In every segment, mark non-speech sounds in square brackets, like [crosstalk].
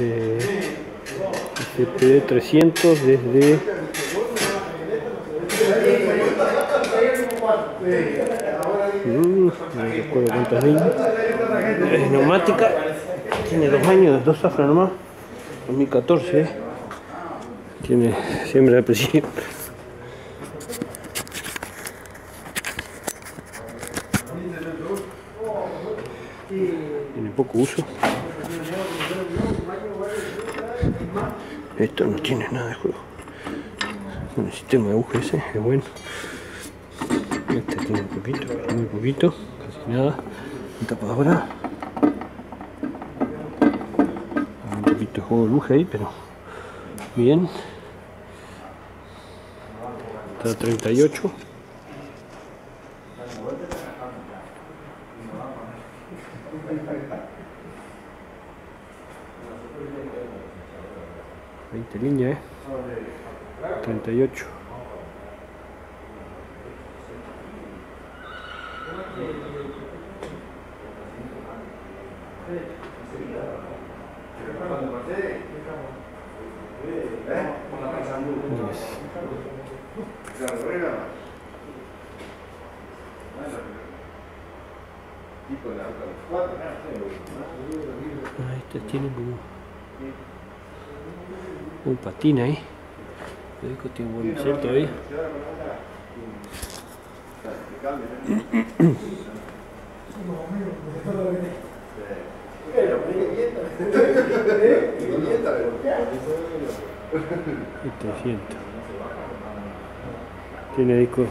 eh, FPD 300 desde Mm, no recuerdo cuántas mil. Es neumática, tiene dos años, dos zafras nomás. 2014. Tiene siembra de presión. Tiene poco uso. Esto no tiene nada de juego. El sistema de UGS es bueno. Este tiene un poquito, muy poquito, casi nada. Un tapadora. Un poquito de juego de luz ahí, pero bien. Está a 38. Veinte líneas, eh. 38. Ah, este tiene como un patín ahí. El disco tiene buen cierto ahí. Y 300. Tiene disco,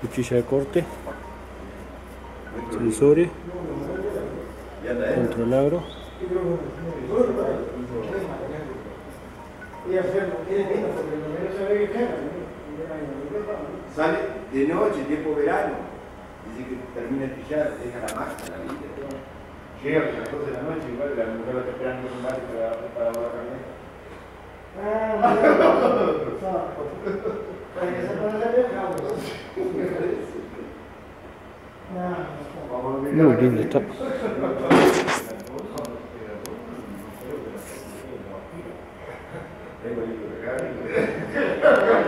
cuchilla de corte, sensores, Sale de noche, tiempo verano, dice que termina el pillar, deja la máscara, la. Llega las 12 de la noche, igual la mujer la está esperando un para, para ah, no, no. [laughs] Lembra ali do